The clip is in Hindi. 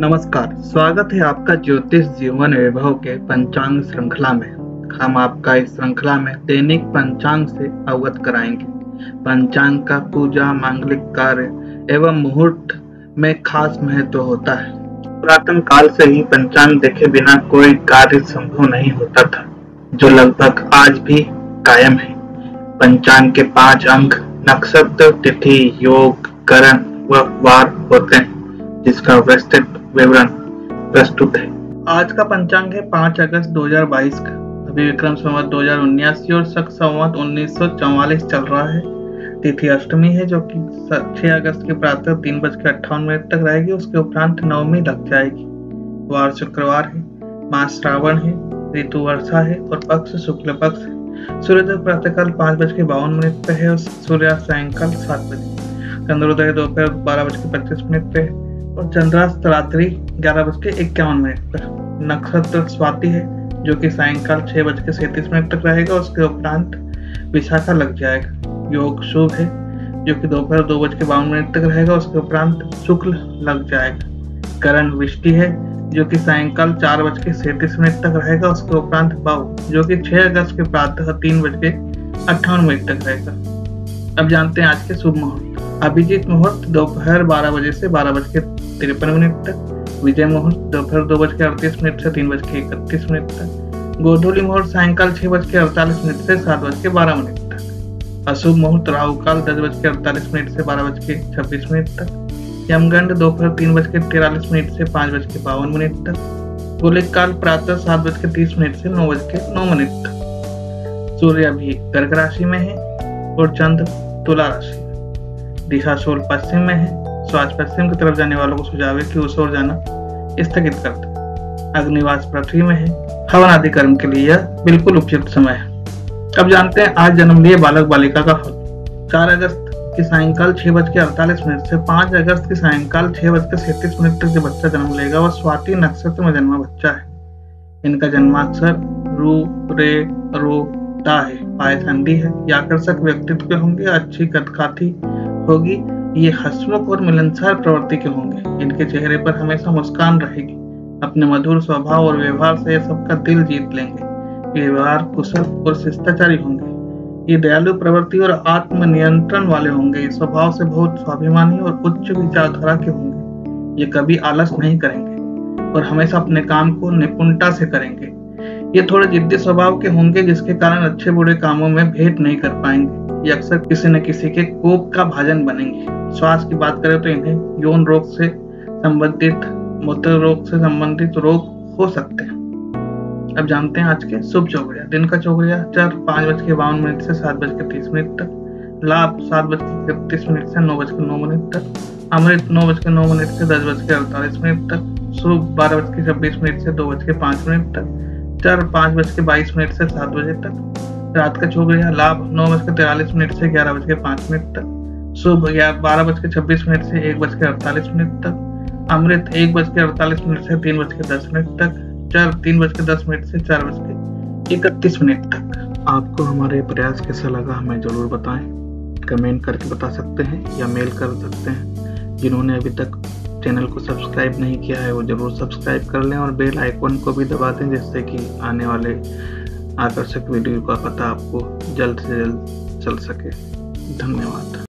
नमस्कार, स्वागत है आपका ज्योतिष जीवन वैभव के पंचांग श्रृंखला में। हम आपका इस श्रृंखला में दैनिक पंचांग से अवगत कराएँगे। पंचांग का पूजा, मांगलिक कार्य एवं मुहूर्त में खास महत्व तो होता है। पुरातन काल से ही पंचांग देखे बिना कोई कार्य संभव नहीं होता था, जो लगभग आज भी कायम है। पंचांग के पाँच अंक नक्षत्र, तिथि, योग, करण व वार होते हैं, जिसका विस्तृत विवरण प्रस्तुत है। आज का पंचांग है 5 अगस्त 2022 का। अभी विक्रम संवत दो हज़ार और शक संवत उन्नीस सौ चौवालीस चल रहा है। तिथि अष्टमी है जो कि 6 अगस्त के प्रातः तीन बज के अट्ठावन मिनट तक रहेगी। उसके उपरांत नवमी लग जाएगी। वार शुक्रवार है, मास श्रावण है, ऋतु वर्षा है और पक्ष शुक्ल पक्ष है। सूर्योदय प्रातःकाल पाँच बज के बावन मिनट पे है और सूर्य सायंकाल सात बजे। चंद्रोदय दोपहर बारह बज के पच्चीस मिनट पे है। और चंद्रास्त रात्रि ग्यारह बज के इक्यावन मिनट पर। नक्षत्र स्वाति है, जो कि सायंकाल छह बज के सैतीस मिनट तक रहेगा, उसके उपरांत विशाखा लग जाएगा। योग शुभ है, जो कि दोपहर दो बज के बावन मिनट तक रहेगा, उसके उपरांत शुक्ल लग जाएगा। करण विष्टि है, जो कि सायंकाल चार बज के सैतीस मिनट तक रहेगा, उसके उपरांत बव जो कि छह अगस्त के प्रातः तीन बज के अट्ठावन मिनट तक रहेगा। अब जानते हैं आज के शुभ मुहूर्त। अभिजीत मुहूर्त दोपहर बारह बजे से बारह बज के तिरपन मिनट तक विजय मुहूर्त दोपहर दो बज के अड़तीस मिनट से तीन बज के इकतीस मिनट तक गोधूली मुहूर्त सायंकाल छह बज के अड़तालीस मिनट से सात बज के बारह मिनट तक अशुभ मुहूर्त राहुकाल दस बज के अड़तालीस मिनट से बारह बज के छब्बीस मिनट तक यमगंड दोपहर तीन बज के तिरालीस मिनट से पाँच बज के बावन मिनट तक गुलिक काल प्रातः सात बज के तीस मिनट से नौ बज के नौ मिनट तक सूर्य अभी कर्क राशि में है और चंद्र तुला राशि दिशा शोल पश्चिम में है तो आज पश्चिम की तरफ़ जाने वालों को सुझाव है कि उस ओर जाना स्थगित कर दे। अग्निवास पृथ्वी में है, हवन आदि कर्म के लिए यह बिल्कुल उपयुक्त समय है। अब जानते हैं, आज जन्म लिए बालक बालिका का फल। चार अगस्त की सायंकाल छह बज के अड़तालीस मिनट से पाँच अगस्त की सायंकाल छह बज के सैतीस मिनट तक जो बच्चा जन्म लेगा, वह स्वाति नक्षत्र में जन्मा बच्चा है। इनका जन्माक्षर रू, रे, रो, ता है। पाए संधि है। या आकर्षक व्यक्तित्व के होंगे, अच्छी कदकाठी होगी ये हसमुख और मिलनसार प्रवृत्ति के होंगे। इनके चेहरे पर हमेशा मुस्कान रहेगी। अपने मधुर स्वभाव और व्यवहार से ये सबका दिल जीत लेंगे। व्यवहार कुशल और शिष्टाचारी होंगे। ये दयालु प्रवृत्ति और आत्म नियंत्रण वाले होंगे। स्वभाव से बहुत स्वाभिमानी और उच्च विचारधारा के होंगे। ये कभी आलस नहीं करेंगे और हमेशा अपने काम को निपुणता से करेंगे। ये थोड़े जिद्दी स्वभाव के होंगे जिसके कारण अच्छे बुरे कामों में भेंट नहीं कर पाएँगे। ये अक्सर किसी न किसी के कोप का भाजन बनेंगे। स्वास्थ्य की बात करें तो इन्हें यौन रोग से संबंधित, मूत्र रोग से संबंधित रोग हो सकते हैं। अब जानते हैं आज के शुभ चौकड़िया दिन का चौकड़िया चार, पाँच बज के बावन मिनट से सात बज के तीस मिनट तक। लाभ, सात बज के इकतीस मिनट से नौ बज के नौ मिनट तक। अमृत, नौ बज के नौ मिनट से दस बज के अड़तालीस मिनट तक। शुभ, बारह बज के छब्बीस मिनट से दो बज के पाँच मिनट तक। चार, पाँच बज के बाईस मिनट से सात बजे तक। रात का चौकड़िया लाभ नौ बज के तैतालीस मिनट से ग्यारह बज के पाँच मिनट तक या बारह बज के छब्बीस मिनट से एक बज के अड़तालीस मिनट तक अमृत एक बज के अड़तालीस मिनट से तीन बज के दस मिनट तक चार तीन बज के दस मिनट से चार बज के इकतीस मिनट तक। आपको हमारे प्रयास कैसा लगा हमें ज़रूर बताएँ। कमेंट करके बता सकते हैं या मेल कर सकते हैं। जिन्होंने अभी तक चैनल को सब्सक्राइब नहीं किया है, वो ज़रूर सब्सक्राइब कर लें और बेल आइकॉन को भी दबा दें, जिससे कि आने वाले आकर्षक वीडियो का पता आपको जल्द से जल्द चल सके। धन्यवाद।